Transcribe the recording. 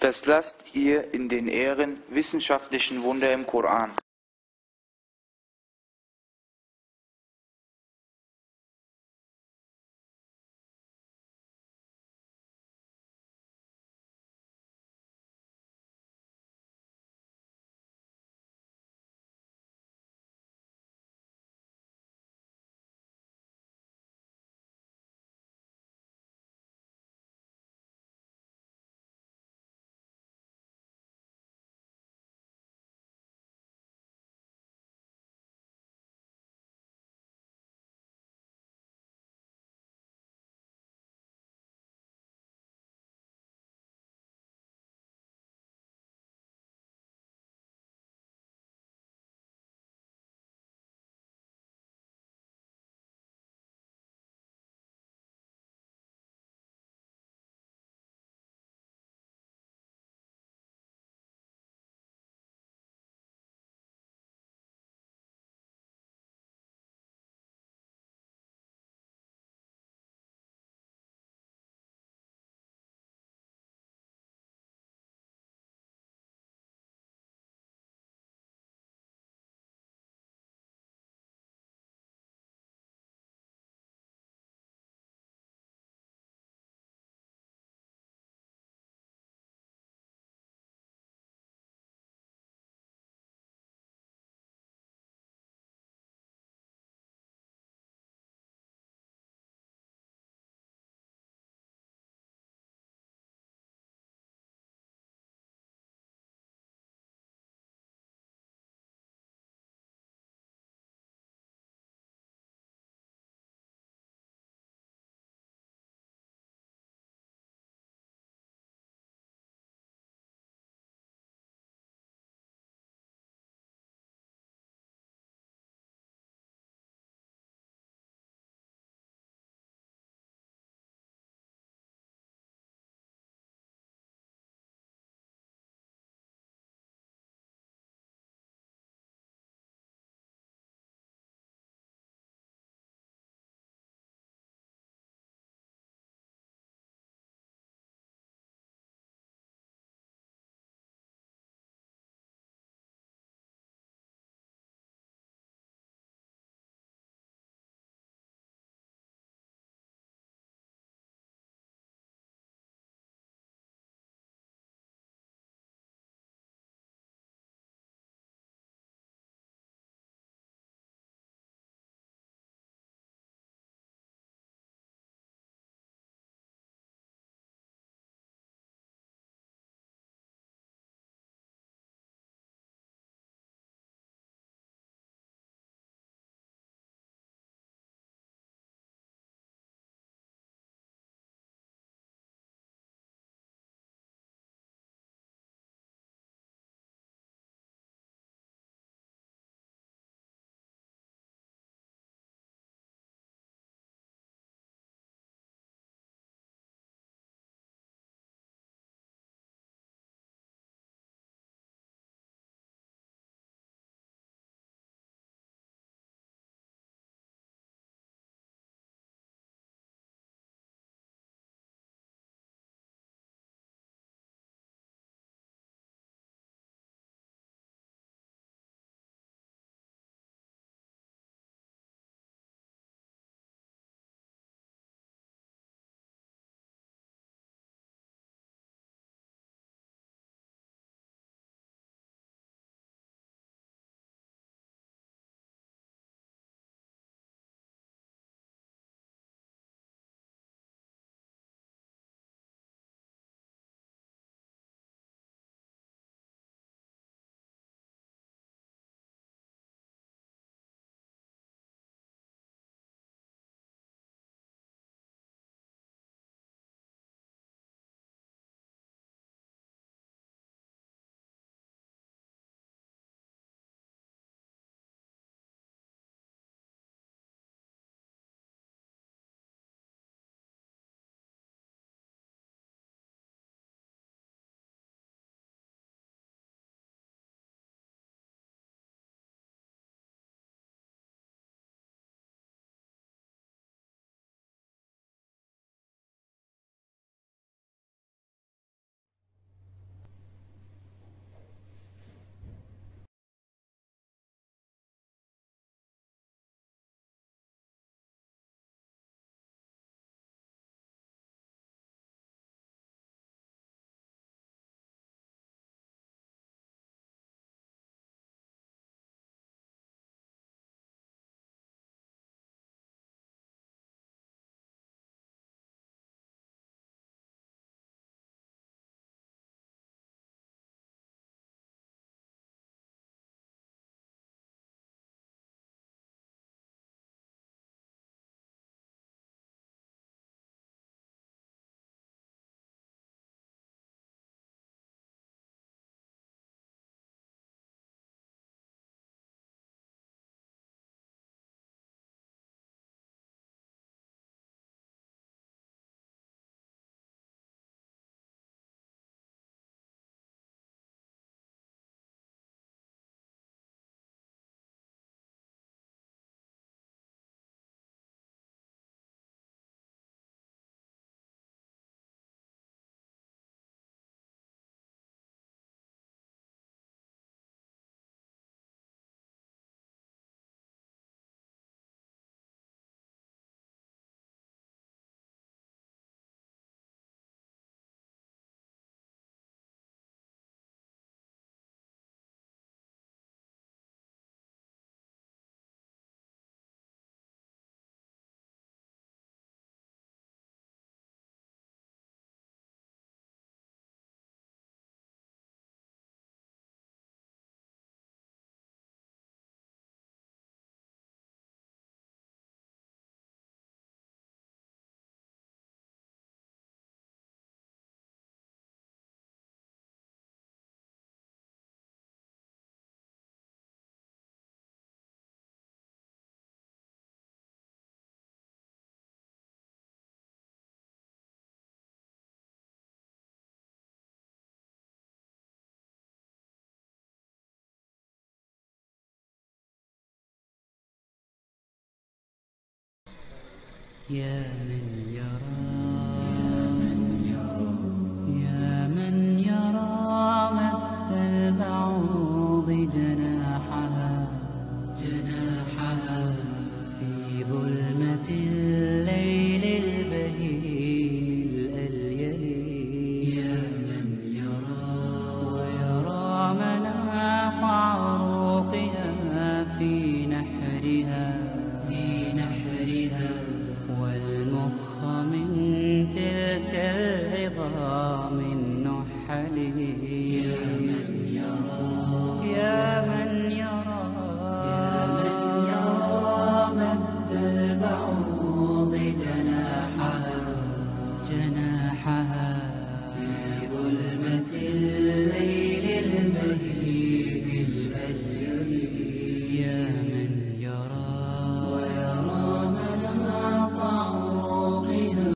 Das lasst ihr in den Ehren wissenschaftlichen Wunder im Koran. 也没有